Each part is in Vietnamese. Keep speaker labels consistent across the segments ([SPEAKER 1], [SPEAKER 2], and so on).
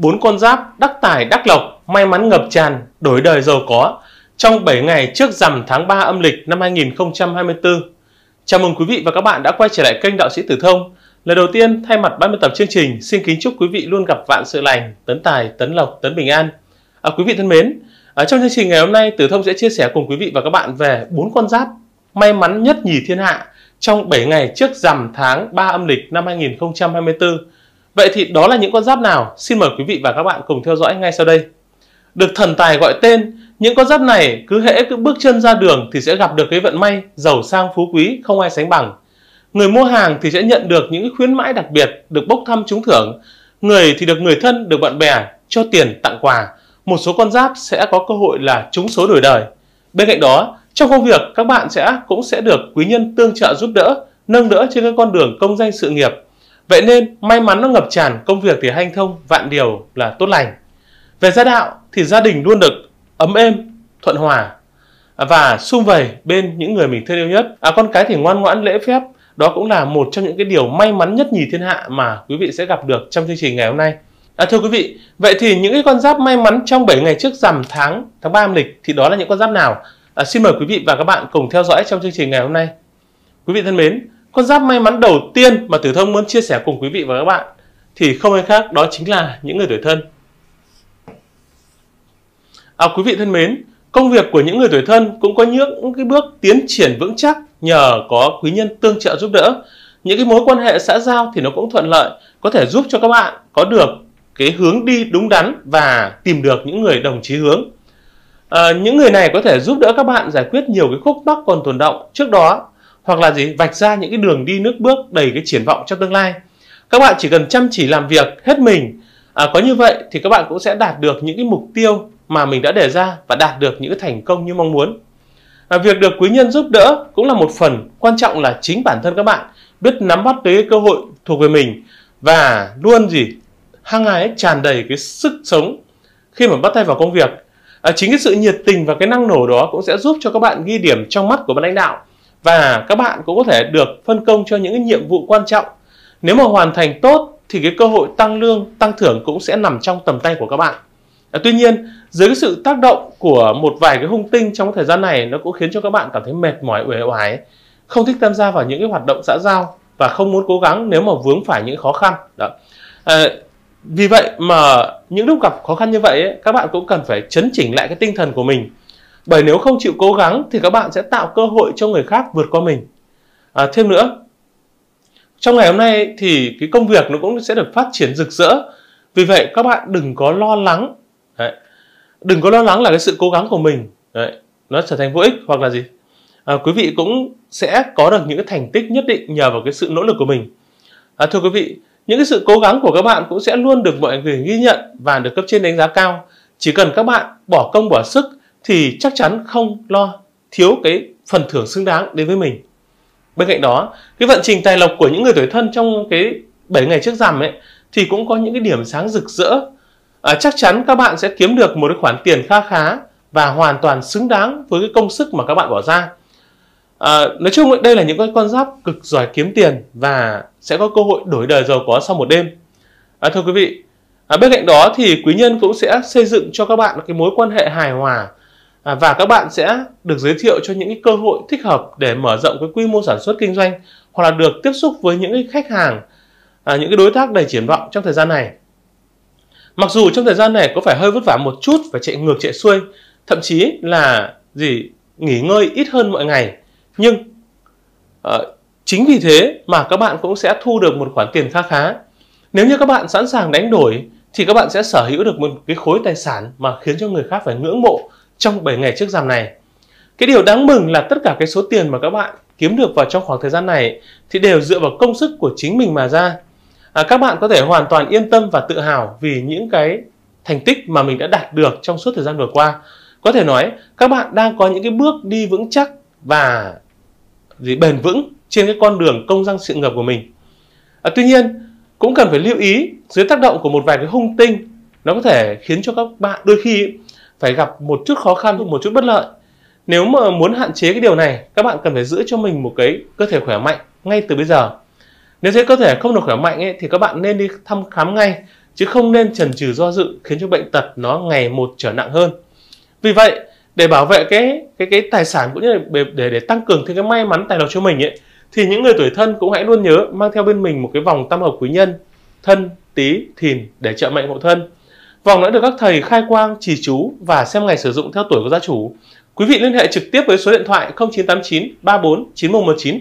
[SPEAKER 1] bốn con giáp đắc tài đắc lộc, may mắn ngập tràn, đổi đời giàu có trong 7 ngày trước rằm tháng 3 âm lịch năm 2024. Chào mừng quý vị và các bạn đã quay trở lại kênh Đạo sĩ Tử Thông. Lần đầu tiên thay mặt ban biên tập chương trình, xin kính chúc quý vị luôn gặp vạn sự lành, tấn tài, tấn lộc, tấn bình an. À, quý vị thân mến, ở trong chương trình ngày hôm nay, Tử Thông sẽ chia sẻ cùng quý vị và các bạn về bốn con giáp may mắn nhất nhì thiên hạ trong 7 ngày trước rằm tháng 3 âm lịch năm 2024. Vậy thì đó là những con giáp nào? Xin mời quý vị và các bạn cùng theo dõi ngay sau đây. Được thần tài gọi tên, những con giáp này cứ hễ cứ bước chân ra đường thì sẽ gặp được cái vận may giàu sang phú quý không ai sánh bằng. Người mua hàng thì sẽ nhận được những khuyến mãi đặc biệt, được bốc thăm trúng thưởng. Người thì được người thân, được bạn bè cho tiền tặng quà. Một số con giáp sẽ có cơ hội là trúng số đổi đời. Bên cạnh đó, trong công việc các bạn sẽ cũng sẽ được quý nhân tương trợ giúp đỡ, nâng đỡ trên các con đường công danh sự nghiệp. Vậy nên may mắn nó ngập tràn, công việc thì hanh thông, vạn điều là tốt lành. Về gia đạo thì gia đình luôn được ấm êm, thuận hòa và sum vầy bên những người mình thương yêu nhất. À, con cái thì ngoan ngoãn lễ phép, đó cũng là một trong những cái điều may mắn nhất nhì thiên hạ mà quý vị sẽ gặp được trong chương trình ngày hôm nay. À, thưa quý vị, vậy thì những cái con giáp may mắn trong 7 ngày trước rằm tháng tháng 3 âm lịch thì đó là những con giáp nào? À, xin mời quý vị và các bạn cùng theo dõi trong chương trình ngày hôm nay. Quý vị thân mến, con giáp may mắn đầu tiên mà Tử Thông muốn chia sẻ cùng quý vị và các bạn thì không ai khác đó chính là những người tuổi thân. À, quý vị thân mến, công việc của những người tuổi thân cũng có những cái bước tiến triển vững chắc nhờ có quý nhân tương trợ giúp đỡ. Những cái mối quan hệ xã giao thì nó cũng thuận lợi, có thể giúp cho các bạn có được cái hướng đi đúng đắn và tìm được những người đồng chí hướng. À, những người này có thể giúp đỡ các bạn giải quyết nhiều cái khúc mắc còn tồn động trước đó hoặc là gì vạch ra những cái đường đi nước bước đầy cái triển vọng trong tương lai. Các bạn chỉ cần chăm chỉ làm việc hết mình, à, có như vậy thì các bạn cũng sẽ đạt được những cái mục tiêu mà mình đã đề ra và đạt được những cái thành công như mong muốn. À, việc được quý nhân giúp đỡ cũng là một phần quan trọng là chính bản thân các bạn biết nắm bắt tới cơ hội thuộc về mình và luôn gì hăng hái tràn đầy cái sức sống khi mà bắt tay vào công việc à, chính cái sự nhiệt tình và cái năng nổ đó cũng sẽ giúp cho các bạn ghi điểm trong mắt của ban lãnh đạo và các bạn cũng có thể được phân công cho những nhiệm vụ quan trọng. Nếu mà hoàn thành tốt thì cái cơ hội tăng lương tăng thưởng cũng sẽ nằm trong tầm tay của các bạn. À, tuy nhiên dưới cái sự tác động của một vài cái hung tinh trong thời gian này nó cũng khiến cho các bạn cảm thấy mệt mỏi uể oải không thích tham gia vào những cái hoạt động xã giao và không muốn cố gắng nếu mà vướng phải những khó khăn. Đó. À, vì vậy mà những lúc gặp khó khăn như vậy ấy, các bạn cũng cần phải chấn chỉnh lại cái tinh thần của mình bởi nếu không chịu cố gắng thì các bạn sẽ tạo cơ hội cho người khác vượt qua mình. À, thêm nữa trong ngày hôm nay thì cái công việc nó cũng sẽ được phát triển rực rỡ. Vì vậy các bạn đừng có lo lắng. Đấy. đừng có lo lắng là cái sự cố gắng của mình. Đấy. nó trở thành vô ích hoặc là gì. À, quý vị cũng sẽ có được những cái thành tích nhất định nhờ vào cái sự nỗ lực của mình. À, thưa quý vị những cái sự cố gắng của các bạn cũng sẽ luôn được mọi người ghi nhận và được cấp trên đánh giá cao. Chỉ cần các bạn bỏ công bỏ sức thì chắc chắn không lo thiếu cái phần thưởng xứng đáng đến với mình. Bên cạnh đó cái vận trình tài lộc của những người tuổi thân trong cái 7 ngày trước rằm ấy thì cũng có những cái điểm sáng rực rỡ. À, chắc chắn các bạn sẽ kiếm được một cái khoản tiền kha khá và hoàn toàn xứng đáng với cái công sức mà các bạn bỏ ra. À, nói chung đây là những con giáp cực giỏi kiếm tiền và sẽ có cơ hội đổi đời giàu có sau một đêm. À, thưa quý vị à, bên cạnh đó thì quý nhân cũng sẽ xây dựng cho các bạn cái mối quan hệ hài hòa à, và các bạn sẽ được giới thiệu cho những cái cơ hội thích hợp để mở rộng cái quy mô sản xuất kinh doanh hoặc là được tiếp xúc với những cái khách hàng à, những cái đối tác đầy triển vọng trong thời gian này. Mặc dù trong thời gian này có phải hơi vất vả một chút và chạy ngược chạy xuôi thậm chí là gì nghỉ ngơi ít hơn mọi ngày nhưng uh, chính vì thế mà các bạn cũng sẽ thu được một khoản tiền kha khá. Nếu như các bạn sẵn sàng đánh đổi thì các bạn sẽ sở hữu được một cái khối tài sản mà khiến cho người khác phải ngưỡng mộ trong 7 ngày trước giảm này. Cái điều đáng mừng là tất cả cái số tiền mà các bạn kiếm được vào trong khoảng thời gian này thì đều dựa vào công sức của chính mình mà ra. À, các bạn có thể hoàn toàn yên tâm và tự hào vì những cái thành tích mà mình đã đạt được trong suốt thời gian vừa qua. Có thể nói các bạn đang có những cái bước đi vững chắc và gì bền vững trên cái con đường công danh sự nghiệp của mình. À, tuy nhiên cũng cần phải lưu ý dưới tác động của một vài cái hung tinh nó có thể khiến cho các bạn đôi khi phải gặp một chút khó khăn một chút bất lợi. Nếu mà muốn hạn chế cái điều này các bạn cần phải giữ cho mình một cái cơ thể khỏe mạnh ngay từ bây giờ. Nếu thấy cơ thể không được khỏe mạnh ấy, thì các bạn nên đi thăm khám ngay chứ không nên chần chừ do dự khiến cho bệnh tật nó ngày một trở nặng hơn. Vì vậy, để bảo vệ cái cái cái tài sản cũng như để để, để tăng cường thêm cái may mắn tài lộc cho mình ấy thì những người tuổi thân cũng hãy luôn nhớ mang theo bên mình một cái vòng tam hợp quý nhân thân tý thìn để trợ mệnh hộ thân vòng đã được các thầy khai quang trì chú và xem ngày sử dụng theo tuổi của gia chủ quý vị liên hệ trực tiếp với số điện thoại 0989 34 9119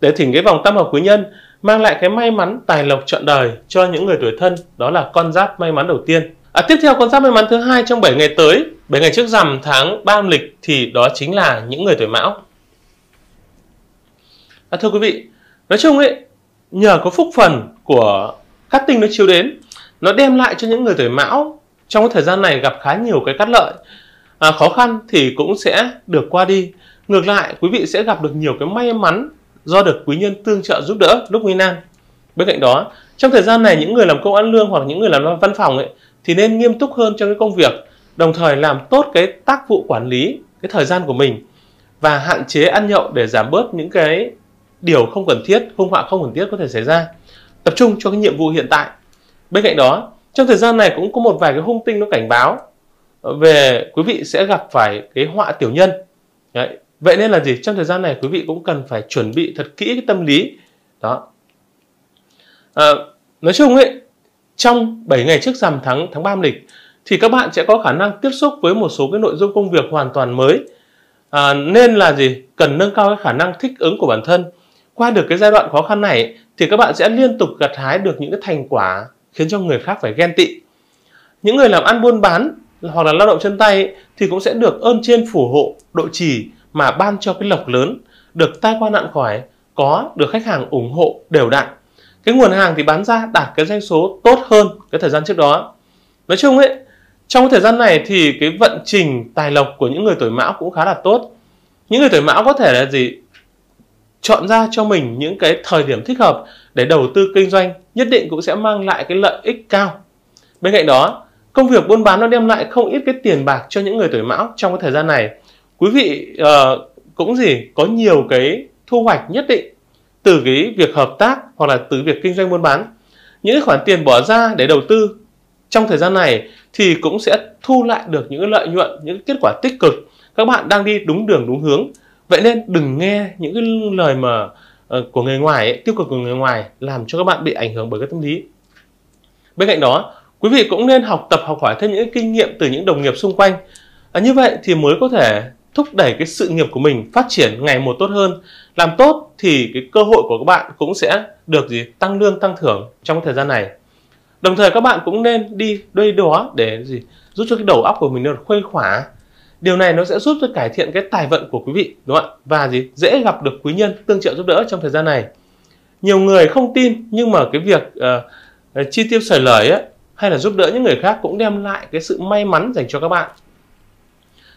[SPEAKER 1] để thỉnh cái vòng tam hợp quý nhân mang lại cái may mắn tài lộc trọn đời cho những người tuổi thân đó là con giáp may mắn đầu tiên À, tiếp theo con giáp may mắn thứ hai trong 7 ngày tới, 7 ngày trước rằm tháng 3 âm lịch thì đó chính là những người tuổi Mão. À, thưa quý vị, nói chung ấy, nhờ có phúc phần của các tinh nó chiếu đến, nó đem lại cho những người tuổi Mão trong cái thời gian này gặp khá nhiều cái cát lợi. À, khó khăn thì cũng sẽ được qua đi. Ngược lại, quý vị sẽ gặp được nhiều cái may mắn do được quý nhân tương trợ giúp đỡ lúc nguy nan. Bên cạnh đó, trong thời gian này những người làm công ăn lương hoặc những người làm văn phòng ấy thì nên nghiêm túc hơn trong cái công việc đồng thời làm tốt cái tác vụ quản lý cái thời gian của mình và hạn chế ăn nhậu để giảm bớt những cái điều không cần thiết hung họa không cần thiết có thể xảy ra tập trung cho cái nhiệm vụ hiện tại bên cạnh đó trong thời gian này cũng có một vài cái hung tinh nó cảnh báo về quý vị sẽ gặp phải cái họa tiểu nhân Đấy. vậy nên là gì trong thời gian này quý vị cũng cần phải chuẩn bị thật kỹ cái tâm lý đó à, nói chung ấy trong 7 ngày trước rằm tháng tháng 3 âm lịch thì các bạn sẽ có khả năng tiếp xúc với một số cái nội dung công việc hoàn toàn mới. À, nên là gì? Cần nâng cao cái khả năng thích ứng của bản thân. Qua được cái giai đoạn khó khăn này thì các bạn sẽ liên tục gặt hái được những cái thành quả khiến cho người khác phải ghen tị. Những người làm ăn buôn bán hoặc là lao động chân tay thì cũng sẽ được ơn trên phù hộ, độ trì mà ban cho cái lộc lớn, được tai qua nạn khỏi, có được khách hàng ủng hộ đều đặn. Cái nguồn hàng thì bán ra đạt cái doanh số tốt hơn cái thời gian trước đó. Nói chung ấy trong cái thời gian này thì cái vận trình tài lộc của những người tuổi mão cũng khá là tốt. Những người tuổi mão có thể là gì? Chọn ra cho mình những cái thời điểm thích hợp để đầu tư kinh doanh nhất định cũng sẽ mang lại cái lợi ích cao. Bên cạnh đó công việc buôn bán nó đem lại không ít cái tiền bạc cho những người tuổi mão trong cái thời gian này. Quý vị uh, cũng gì có nhiều cái thu hoạch nhất định từ cái việc hợp tác hoặc là từ việc kinh doanh buôn bán. Những cái khoản tiền bỏ ra để đầu tư trong thời gian này thì cũng sẽ thu lại được những lợi nhuận những kết quả tích cực. Các bạn đang đi đúng đường đúng hướng vậy nên đừng nghe những cái lời mà uh, của người ngoài ấy, tiêu cực của người ngoài làm cho các bạn bị ảnh hưởng bởi cái tâm lý. Bên cạnh đó quý vị cũng nên học tập học hỏi thêm những kinh nghiệm từ những đồng nghiệp xung quanh. À, như vậy thì mới có thể thúc đẩy cái sự nghiệp của mình phát triển ngày một tốt hơn. Làm tốt thì cái cơ hội của các bạn cũng sẽ được gì? Tăng lương tăng thưởng trong thời gian này. Đồng thời các bạn cũng nên đi đôi đó để gì? Giúp cho cái đầu óc của mình được khuây khỏa điều này nó sẽ giúp cho cải thiện cái tài vận của quý vị đúng không ạ? Và gì? Dễ gặp được quý nhân tương trợ giúp đỡ trong thời gian này. Nhiều người không tin nhưng mà cái việc uh, chi tiêu sởi lời ấy, hay là giúp đỡ những người khác cũng đem lại cái sự may mắn dành cho các bạn.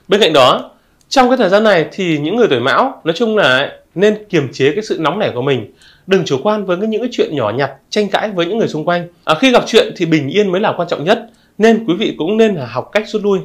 [SPEAKER 1] Bên cạnh đó trong cái thời gian này thì những người tuổi mão nói chung là nên kiềm chế cái sự nóng nảy của mình. Đừng chủ quan với những cái chuyện nhỏ nhặt tranh cãi với những người xung quanh. À, khi gặp chuyện thì bình yên mới là quan trọng nhất nên quý vị cũng nên là học cách rút lui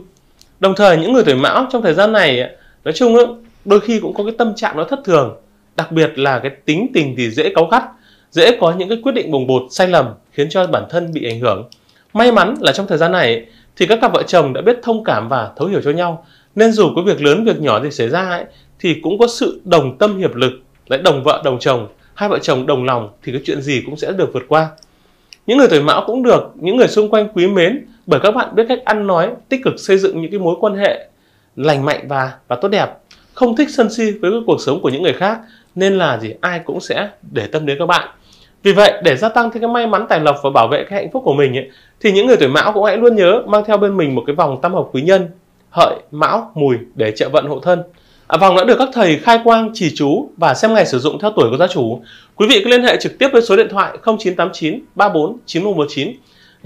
[SPEAKER 1] đồng thời những người tuổi mão trong thời gian này nói chung đôi khi cũng có cái tâm trạng nó thất thường đặc biệt là cái tính tình thì dễ cáu gắt dễ có những cái quyết định bồng bột sai lầm khiến cho bản thân bị ảnh hưởng. May mắn là trong thời gian này thì các cặp vợ chồng đã biết thông cảm và thấu hiểu cho nhau nên dù có việc lớn việc nhỏ gì xảy ra ấy, thì cũng có sự đồng tâm hiệp lực lại đồng vợ đồng chồng hai vợ chồng đồng lòng thì cái chuyện gì cũng sẽ được vượt qua. Những người tuổi mão cũng được những người xung quanh quý mến bởi các bạn biết cách ăn nói tích cực xây dựng những cái mối quan hệ lành mạnh và và tốt đẹp không thích sân si với cái cuộc sống của những người khác nên là gì ai cũng sẽ để tâm đến các bạn vì vậy để gia tăng thêm cái may mắn tài lộc và bảo vệ cái hạnh phúc của mình ấy, thì những người tuổi mão cũng hãy luôn nhớ mang theo bên mình một cái vòng tam hợp quý nhân hợi, mão, mùi để trợ vận hộ thân. À, vòng đã được các thầy khai quang, chỉ chú và xem ngày sử dụng theo tuổi của gia chủ. Quý vị cứ liên hệ trực tiếp với số điện thoại 0989 34 9119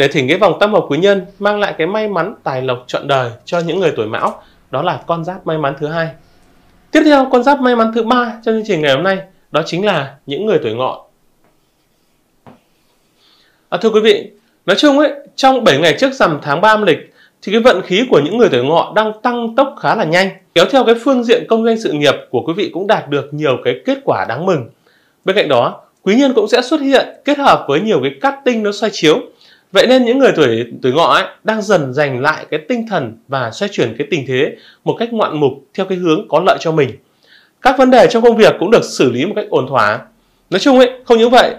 [SPEAKER 1] để thỉnh cái vòng tam hợp quý nhân mang lại cái may mắn tài lộc trọn đời cho những người tuổi mão. Đó là con giáp may mắn thứ hai. Tiếp theo con giáp may mắn thứ ba trong chương trình ngày hôm nay đó chính là những người tuổi ngọ. À, thưa quý vị, nói chung ấy trong 7 ngày trước rằm tháng 3 âm lịch thì cái vận khí của những người tuổi ngọ đang tăng tốc khá là nhanh kéo theo cái phương diện công doanh sự nghiệp của quý vị cũng đạt được nhiều cái kết quả đáng mừng bên cạnh đó quý nhân cũng sẽ xuất hiện kết hợp với nhiều cái cát tinh nó xoay chiếu Vậy nên những người tuổi tuổi ngọ ấy đang dần giành lại cái tinh thần và xoay chuyển cái tình thế một cách ngoạn mục theo cái hướng có lợi cho mình. Các vấn đề trong công việc cũng được xử lý một cách ổn thỏa. Nói chung ấy, không những vậy,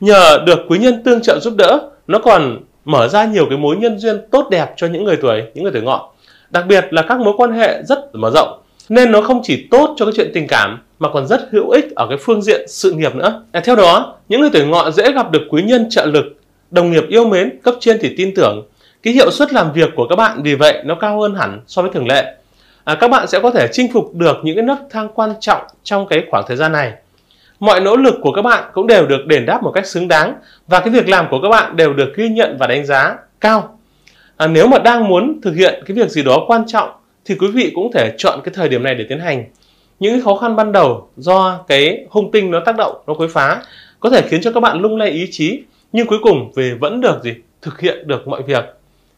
[SPEAKER 1] nhờ được quý nhân tương trợ giúp đỡ, nó còn mở ra nhiều cái mối nhân duyên tốt đẹp cho những người tuổi những người tuổi ngọ. Đặc biệt là các mối quan hệ rất mở rộng nên nó không chỉ tốt cho cái chuyện tình cảm mà còn rất hữu ích ở cái phương diện sự nghiệp nữa. À, theo đó, những người tuổi ngọ dễ gặp được quý nhân trợ lực, đồng nghiệp yêu mến, cấp trên thì tin tưởng. Cái hiệu suất làm việc của các bạn vì vậy nó cao hơn hẳn so với thường lệ. À, các bạn sẽ có thể chinh phục được những cái nấc thang quan trọng trong cái khoảng thời gian này. Mọi nỗ lực của các bạn cũng đều được đền đáp một cách xứng đáng và cái việc làm của các bạn đều được ghi nhận và đánh giá cao. À, nếu mà đang muốn thực hiện cái việc gì đó quan trọng thì quý vị cũng thể chọn cái thời điểm này để tiến hành những cái khó khăn ban đầu do cái hung tinh nó tác động nó quấy phá có thể khiến cho các bạn lung lay ý chí nhưng cuối cùng về vẫn được gì? Thực hiện được mọi việc.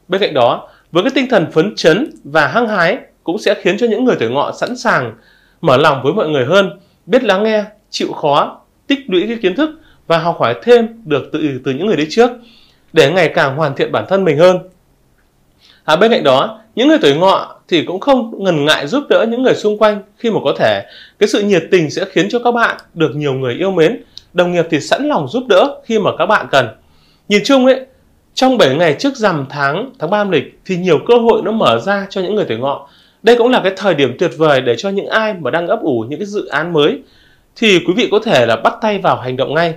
[SPEAKER 1] Bên cạnh đó với cái tinh thần phấn chấn và hăng hái cũng sẽ khiến cho những người tuổi ngọ sẵn sàng mở lòng với mọi người hơn biết lắng nghe chịu khó tích lũy cái kiến thức và học hỏi thêm được từ từ những người đi trước để ngày càng hoàn thiện bản thân mình hơn. À, bên cạnh đó những người tuổi ngọ thì cũng không ngần ngại giúp đỡ những người xung quanh khi mà có thể. Cái sự nhiệt tình sẽ khiến cho các bạn được nhiều người yêu mến đồng nghiệp thì sẵn lòng giúp đỡ khi mà các bạn cần. Nhìn chung ấy trong 7 ngày trước rằm tháng tháng 3 âm lịch thì nhiều cơ hội nó mở ra cho những người tuổi ngọ. Đây cũng là cái thời điểm tuyệt vời để cho những ai mà đang ấp ủ những cái dự án mới thì quý vị có thể là bắt tay vào hành động ngay.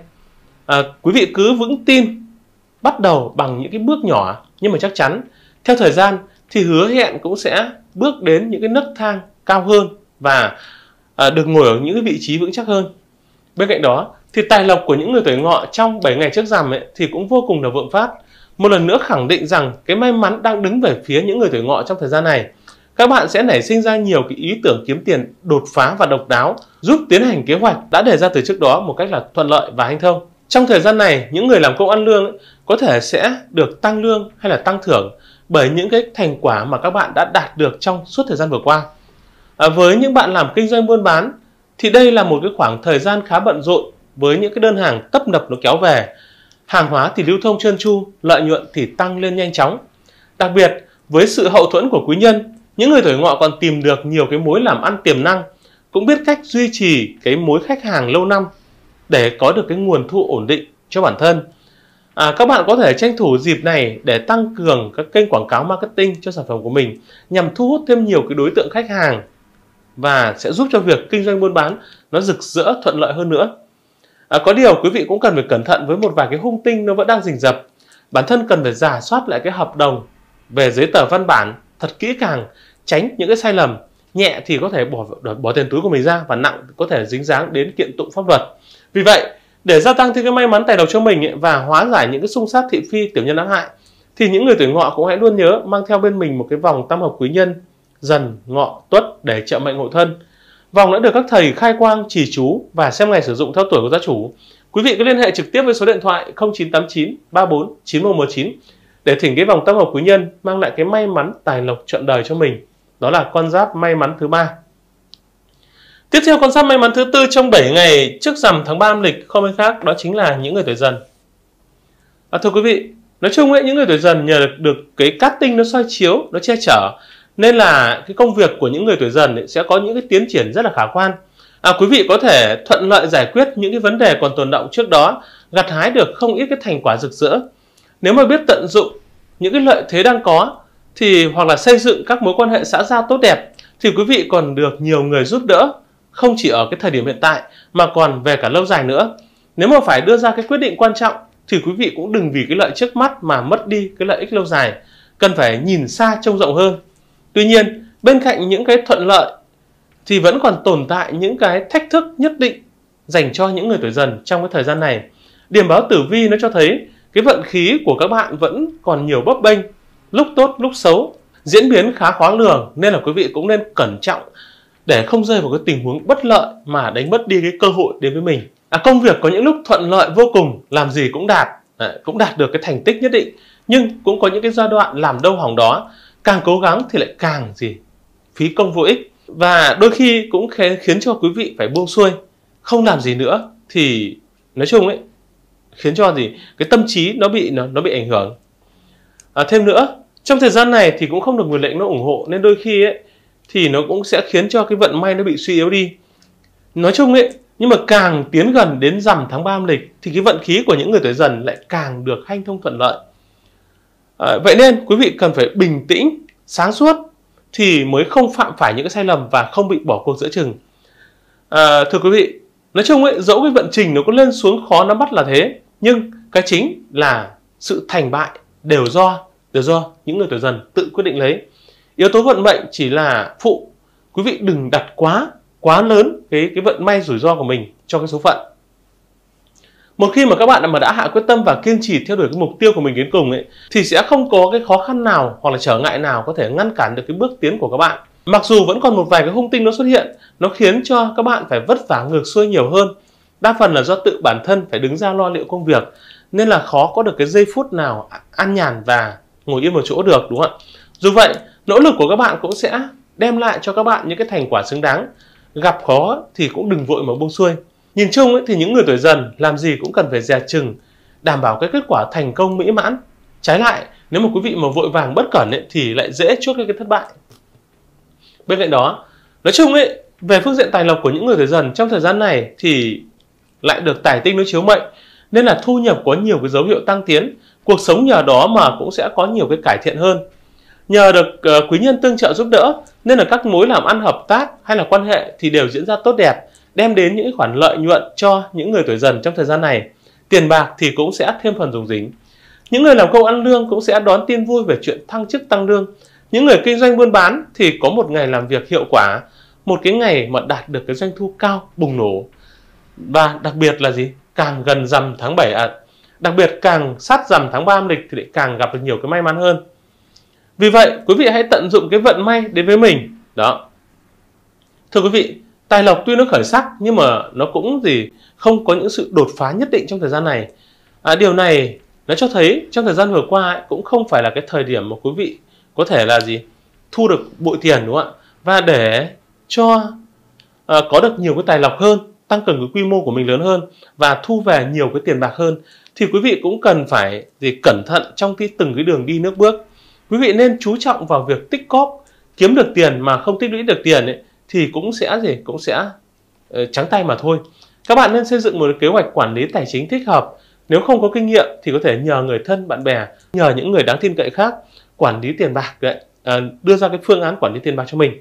[SPEAKER 1] À, quý vị cứ vững tin bắt đầu bằng những cái bước nhỏ nhưng mà chắc chắn. Theo thời gian thì hứa hẹn cũng sẽ bước đến những cái nấc thang cao hơn và à, được ngồi ở những cái vị trí vững chắc hơn. Bên cạnh đó thì tài lộc của những người tuổi ngọ trong 7 ngày trước rằm ấy thì cũng vô cùng là vượng phát. Một lần nữa khẳng định rằng cái may mắn đang đứng về phía những người tuổi ngọ trong thời gian này. Các bạn sẽ nảy sinh ra nhiều cái ý tưởng kiếm tiền đột phá và độc đáo, giúp tiến hành kế hoạch đã đề ra từ trước đó một cách là thuận lợi và hanh thông. Trong thời gian này, những người làm công ăn lương ấy, có thể sẽ được tăng lương hay là tăng thưởng bởi những cái thành quả mà các bạn đã đạt được trong suốt thời gian vừa qua. À, với những bạn làm kinh doanh buôn bán thì đây là một cái khoảng thời gian khá bận rộn với những cái đơn hàng tấp nập nó kéo về. Hàng hóa thì lưu thông trơn tru, lợi nhuận thì tăng lên nhanh chóng. Đặc biệt với sự hậu thuẫn của quý nhân, những người tuổi ngọ còn tìm được nhiều cái mối làm ăn tiềm năng, cũng biết cách duy trì cái mối khách hàng lâu năm để có được cái nguồn thu ổn định cho bản thân À, các bạn có thể tranh thủ dịp này để tăng cường các kênh quảng cáo marketing cho sản phẩm của mình nhằm thu hút thêm nhiều cái đối tượng khách hàng và sẽ giúp cho việc kinh doanh buôn bán nó rực rỡ thuận lợi hơn nữa. À, có điều quý vị cũng cần phải cẩn thận với một vài cái hung tinh nó vẫn đang rình rập. Bản thân cần phải giả soát lại cái hợp đồng về giấy tờ văn bản thật kỹ càng, tránh những cái sai lầm. Nhẹ thì có thể bỏ bỏ tiền túi của mình ra và nặng có thể dính dáng đến kiện tụng pháp luật. Vì vậy, để gia tăng thêm cái may mắn tài lộc cho mình ấy, và hóa giải những cái xung sát thị phi tiểu nhân ác hại thì những người tuổi ngọ cũng hãy luôn nhớ mang theo bên mình một cái vòng tam hợp quý nhân dần ngọ tuất để trợ mệnh hộ thân vòng đã được các thầy khai quang chỉ chú và xem ngày sử dụng theo tuổi của gia chủ. Quý vị cứ liên hệ trực tiếp với số điện thoại 0989 34 9119 để thỉnh cái vòng tam hợp quý nhân mang lại cái may mắn tài lộc trọn đời cho mình. Đó là con giáp may mắn thứ ba. Tiếp theo con giáp may mắn thứ tư trong 7 ngày trước rằm tháng 3 âm lịch không ai khác đó chính là những người tuổi dần. À, thưa quý vị, nói chung ấy những người tuổi dần nhờ được, được cái cát tinh nó soi chiếu, nó che chở nên là cái công việc của những người tuổi dần ấy sẽ có những cái tiến triển rất là khả quan. À, quý vị có thể thuận lợi giải quyết những cái vấn đề còn tồn động trước đó, gặt hái được không ít cái thành quả rực rỡ. Nếu mà biết tận dụng những cái lợi thế đang có thì hoặc là xây dựng các mối quan hệ xã giao tốt đẹp thì quý vị còn được nhiều người giúp đỡ không chỉ ở cái thời điểm hiện tại mà còn về cả lâu dài nữa. Nếu mà phải đưa ra cái quyết định quan trọng thì quý vị cũng đừng vì cái lợi trước mắt mà mất đi cái lợi ích lâu dài. Cần phải nhìn xa trông rộng hơn. Tuy nhiên, bên cạnh những cái thuận lợi thì vẫn còn tồn tại những cái thách thức nhất định dành cho những người tuổi dần trong cái thời gian này. Điểm báo tử vi nó cho thấy cái vận khí của các bạn vẫn còn nhiều bấp bênh, lúc tốt lúc xấu, diễn biến khá khó lường nên là quý vị cũng nên cẩn trọng để không rơi vào cái tình huống bất lợi mà đánh mất đi cái cơ hội đến với mình. À, công việc có những lúc thuận lợi vô cùng, làm gì cũng đạt, à, cũng đạt được cái thành tích nhất định, nhưng cũng có những cái giai đoạn làm đâu hỏng đó, càng cố gắng thì lại càng gì phí công vô ích và đôi khi cũng khiến cho quý vị phải buông xuôi, không làm gì nữa thì nói chung ấy khiến cho gì cái tâm trí nó bị nó, nó bị ảnh hưởng. À, thêm nữa, trong thời gian này thì cũng không được nguồn lệnh nó ủng hộ nên đôi khi ấy thì nó cũng sẽ khiến cho cái vận may nó bị suy yếu đi. Nói chung ấy, nhưng mà càng tiến gần đến rằm tháng 3 âm lịch thì cái vận khí của những người tuổi dần lại càng được hanh thông thuận lợi. À, vậy nên quý vị cần phải bình tĩnh, sáng suốt thì mới không phạm phải những cái sai lầm và không bị bỏ cuộc giữa chừng. À, thưa quý vị, nói chung ấy, dẫu cái vận trình nó có lên xuống khó nắm bắt là thế, nhưng cái chính là sự thành bại đều do đều do những người tuổi dần tự quyết định lấy. Yếu tố vận mệnh chỉ là phụ. Quý vị đừng đặt quá quá lớn cái cái vận may rủi ro của mình cho cái số phận. Một khi mà các bạn mà đã hạ quyết tâm và kiên trì theo đuổi cái mục tiêu của mình đến cùng ấy thì sẽ không có cái khó khăn nào hoặc là trở ngại nào có thể ngăn cản được cái bước tiến của các bạn. Mặc dù vẫn còn một vài cái hung tinh nó xuất hiện, nó khiến cho các bạn phải vất vả ngược xuôi nhiều hơn. Đa phần là do tự bản thân phải đứng ra lo liệu công việc nên là khó có được cái giây phút nào an nhàn và ngồi yên một chỗ được đúng không ạ? Dù vậy, nỗ lực của các bạn cũng sẽ đem lại cho các bạn những cái thành quả xứng đáng. Gặp khó thì cũng đừng vội mà buông xuôi. Nhìn chung ấy, thì những người tuổi dần làm gì cũng cần phải dè chừng, đảm bảo cái kết quả thành công mỹ mãn. Trái lại, nếu mà quý vị mà vội vàng bất cẩn ấy, thì lại dễ chuốc cái thất bại. Bên cạnh đó, nói chung ấy, về phương diện tài lộc của những người tuổi dần trong thời gian này thì lại được tài tinh nó chiếu mệnh nên là thu nhập có nhiều cái dấu hiệu tăng tiến cuộc sống nhờ đó mà cũng sẽ có nhiều cái cải thiện hơn nhờ được uh, quý nhân tương trợ giúp đỡ nên là các mối làm ăn hợp tác hay là quan hệ thì đều diễn ra tốt đẹp đem đến những khoản lợi nhuận cho những người tuổi dần trong thời gian này. Tiền bạc thì cũng sẽ thêm phần dùng dính. Những người làm công ăn lương cũng sẽ đón tin vui về chuyện thăng chức tăng lương. Những người kinh doanh buôn bán thì có một ngày làm việc hiệu quả một cái ngày mà đạt được cái doanh thu cao bùng nổ. Và đặc biệt là gì? Càng gần rằm tháng 7 à, đặc biệt càng sát rằm tháng 3 âm lịch thì lại càng gặp được nhiều cái may mắn hơn. Vì vậy quý vị hãy tận dụng cái vận may đến với mình. Đó. Thưa quý vị tài lộc tuy nó khởi sắc nhưng mà nó cũng gì không có những sự đột phá nhất định trong thời gian này. À, điều này nó cho thấy trong thời gian vừa qua ấy, cũng không phải là cái thời điểm mà quý vị có thể là gì thu được bội tiền đúng không ạ? Và để cho à, có được nhiều cái tài lộc hơn tăng cường cái quy mô của mình lớn hơn và thu về nhiều cái tiền bạc hơn thì quý vị cũng cần phải gì cẩn thận trong cái từng cái đường đi nước bước. Quý vị nên chú trọng vào việc tích cóp kiếm được tiền mà không tích lũy được tiền ấy, thì cũng sẽ gì? Cũng sẽ uh, trắng tay mà thôi. Các bạn nên xây dựng một kế hoạch quản lý tài chính thích hợp. Nếu không có kinh nghiệm thì có thể nhờ người thân bạn bè nhờ những người đáng tin cậy khác quản lý tiền bạc. Đấy à, đưa ra cái phương án quản lý tiền bạc cho mình.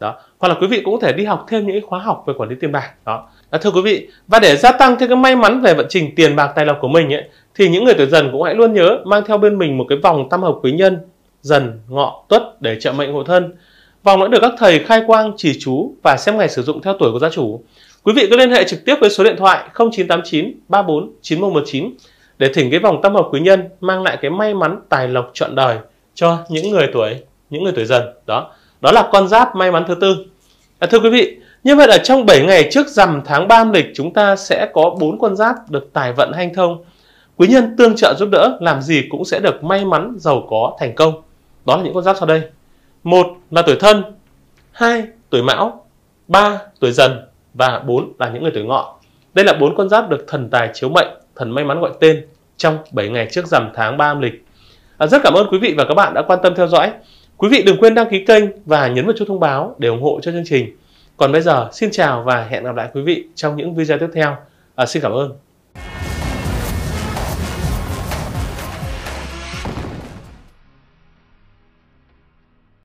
[SPEAKER 1] Đó. Hoặc là quý vị cũng có thể đi học thêm những khóa học về quản lý tiền bạc. Đó. À, thưa quý vị, và để gia tăng thêm cái may mắn về vận trình tiền bạc tài lộc của mình ấy, thì những người tuổi dần cũng hãy luôn nhớ mang theo bên mình một cái vòng tam hợp quý nhân dần ngọ tuất để trợ mệnh hộ thân. Vòng đã được các thầy khai quang chỉ chú và xem ngày sử dụng theo tuổi của gia chủ. Quý vị cứ liên hệ trực tiếp với số điện thoại 0989 34 9119 để thỉnh cái vòng tam hợp quý nhân mang lại cái may mắn tài lộc trọn đời cho những người tuổi những người tuổi dần đó đó là con giáp may mắn thứ tư à, thưa quý vị như vậy là trong 7 ngày trước rằm tháng 3 âm lịch chúng ta sẽ có bốn con giáp được tài vận hanh thông. Quý nhân tương trợ giúp đỡ, làm gì cũng sẽ được may mắn, giàu có, thành công. Đó là những con giáp sau đây. Một là tuổi thân, hai tuổi mão, ba tuổi dần và bốn là những người tuổi ngọ. Đây là bốn con giáp được thần tài chiếu mệnh, thần may mắn gọi tên trong 7 ngày trước rằm tháng 3 âm lịch. À, rất cảm ơn quý vị và các bạn đã quan tâm theo dõi. Quý vị đừng quên đăng ký kênh và nhấn vào chuông thông báo để ủng hộ cho chương trình. Còn bây giờ, xin chào và hẹn gặp lại quý vị trong những video tiếp theo. À, xin cảm ơn.